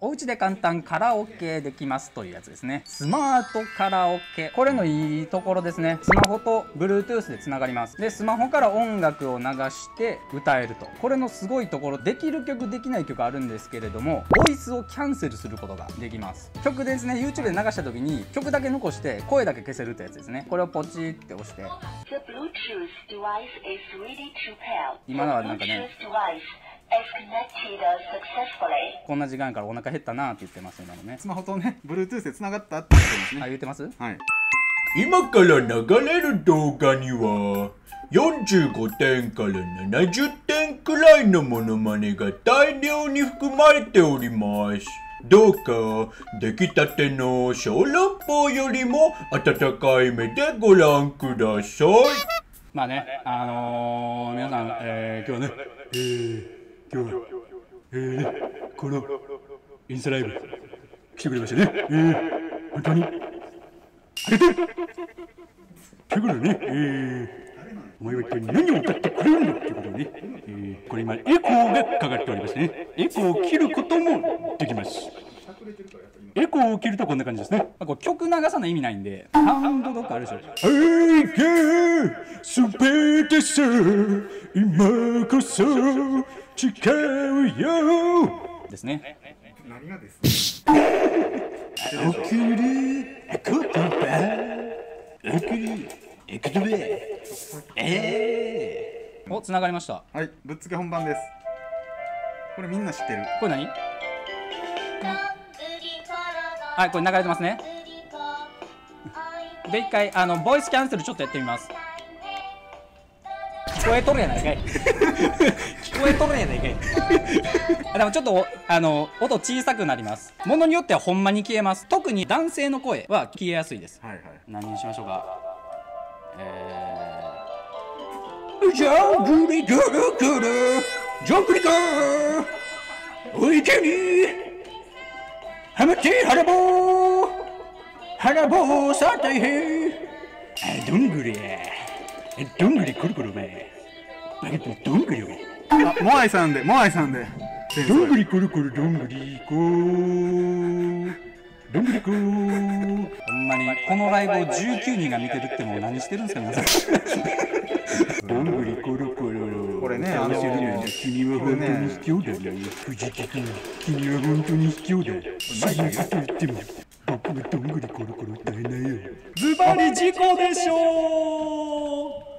お家で簡単カラオケできますというやつですね。スマートカラオケ。これのいいところですね。スマホと Bluetooth でつながります。でスマホから音楽を流して歌えると。これのすごいところできる曲できない曲あるんですけれどもボイスをキャンセルすることができます。曲ですね。YouTube で流した時に曲だけ残して声だけ消せるってやつですね。これをポチって押して。今のはなんかねこんな時間からお腹減ったなって言ってます今のね。スマホとね Bluetooth で繋がったって言ってますね。あ言ってます？はい。今から流れる動画には45点から70点くらいのモノマネが大量に含まれております。どうか出来たての小籠包よりも温かい目でご覧ください。まあねあのー、皆さん、えー、今日ね、えー。今日は、えー、このインスタライブ来てくれましたね。えー、本当に？ということでね、えー、お前は一体何を歌ってくれるんだっていうことね、えー、これ今エコーがかかっておりましてね、エコーを切ることもできます。エコーを切るとこんな感じですね。まあ、こう曲流さない意味ないんで、サウンドとかあるでしょ。すべてさ今こそ誓うよですね。何がですか？送る言葉送る言葉ええー、お繋がりました。はいぶっつけ本番です。これみんな知ってる？これ何？はいこれ流れてますね。で一回あのボイスキャンセルちょっとやってみます。聞こえとるやないかい。聞こえとるやないかい。でもちょっとあの音小さくなります。ものによってはほんまに消えます。特に男性の声は消えやすいです、はいはい、何にしましょうか。えー。ジャングリグルグル。ジャングリグお池にハマティハラボー。ハラボーさ大変どんぐりどんぐりくるくるめだけど、どんぐりよ。あ、モアイさんで、モアイさんで。どんぐりこるこるどんぐりこー。どんぐりこー。ほんまに、このライブを19人が見てるっても何してるんですか、皆さん。どんぐりこるこる。これね、あのー、君は本当に卑怯だよ。藤木君、君は本当に卑怯だよ。そんなこと言っても、僕がどんぐりこるこる歌えないよ。ズバリ事故でしょう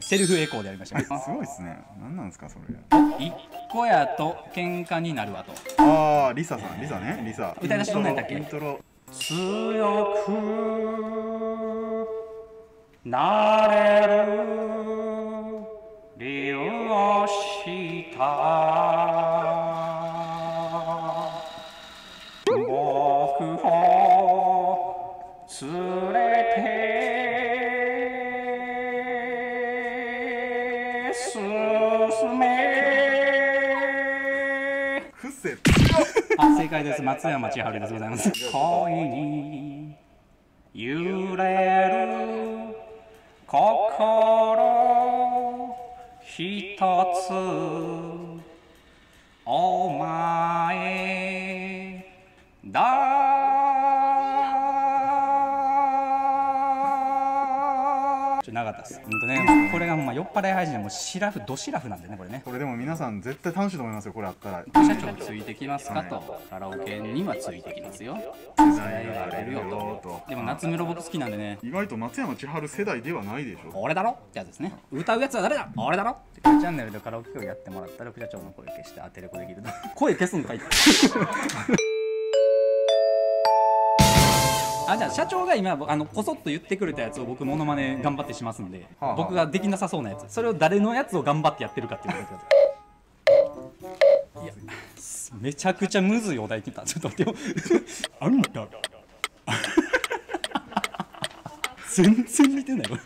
セルフエコーでやりました。すごいっすね。何なんですかそれ。一個やと喧嘩になるわと。ああリサさん。リサね。リサ。歌い出しどんなんやっけ？イントロ。強くなれる。理由を知ったフセあ、正解です。松山千春でございます。恋に揺れる心一つお前だかったです。ほんとね、これがま酔っ払い配信でもうシラフ、ドシラフなんでね、これね。これでも皆さん絶対楽しいと思いますよこれあったら社長ついてきますかと、カラオケにはついてきますよ。世世代があるよと。でも夏メロ僕好きなんでね、意外と松山千春世代ではないでしょ俺だろ？ってやつですね。歌うやつは誰だ？俺だろ？ってチャンネルでカラオケをやってもらったら、副社長の声消して当てれこできると。声消すんかいあじゃあ社長が今あのこそっと言ってくれたやつを僕モノマネ頑張ってしますんで、はあはあ。僕ができなさそうなやつ。それを誰のやつを頑張ってやってるかっていうのを言ってください。いや。めちゃくちゃむずいお題来た。ちょっと待ってよ。あんた。全然似てないわ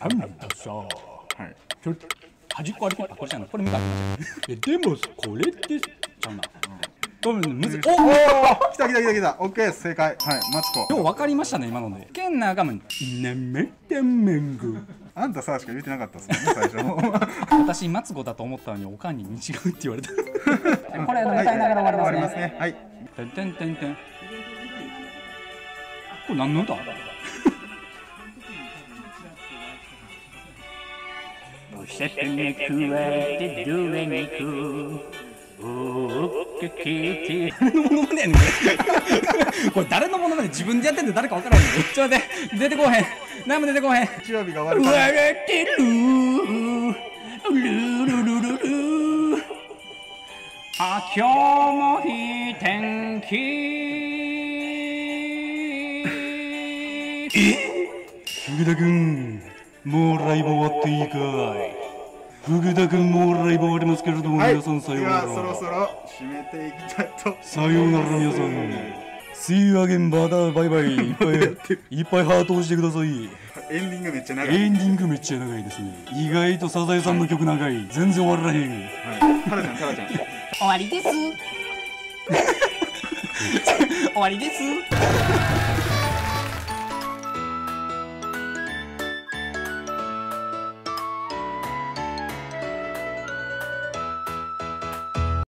あんたさ。はい。ちょっと端っこ。歩いてあこれじゃない。これ向かって。ましたえでもこれってちゃうなこれむずおおお来た来た来た来た。オッケー正解。はいマツコ。よう分かりましたね今ので。ケンナーがもうなめためんぐあんたさしか言ってなかったっすね。最初 私マツコだと思ったのにおかんに違うって言われた。これ歌いながら終わりますね。はいてんてんてんてん。これ何の歌？おしゃくねくわえてどれにくおっかけて誰のものまねやねん。こ れこれ誰のものまね自分でやってんで誰か分からんねんちょっと待って。出てこうへん。何も出てこうへん。日曜日が終わる笑ってる。ルルルルル。あ今日もいい天気。え？福 田君もうライブ終わっていいかい？福田君もうライブ終わりますけれども、はい。皆さんさようなら。ではそろそろ締めていきたいとさようなら皆さん。See you again またバイバイ。いっぱいいっぱいハート押してください。エンディングめっちゃ長い。エンディングめっちゃ長いですね。意外とサザエさんの曲長い。全然終わらへん。はい。タラちゃんタラちゃん。終わりです。終わりです